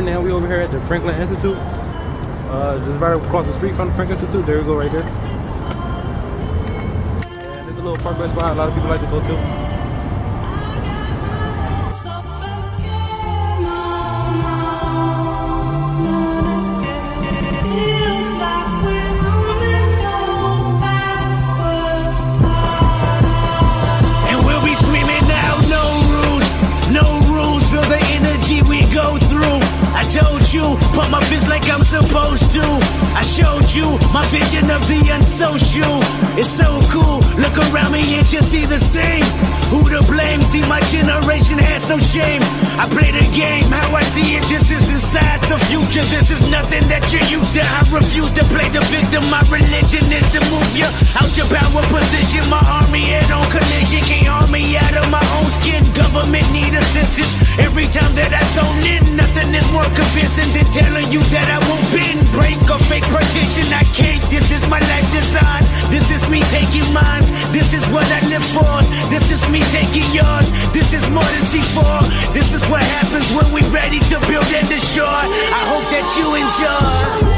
Jordan, and we over here at the Franklin Institute. Uh, just right across the street from the Franklin Institute. There we go, right there. And there's a little parkour spot a lot of people like to go to. You, put my fist like I'm supposed to. I showed you my vision of the unsocial. It's so cool, look around me and just see the same. Who to blame? See, my generation has no shame. I play the game, how I see it. This is inside the future. This is nothing that you're used to. I refuse to play the victim. My religion is to move you out you that I won't bend, break, or fake partition. I can't. This is my life design. This is me taking mines. This is what I live for. This is me taking yours. This is more than C4. This is what happens when we're ready to build and destroy. I hope that you enjoy.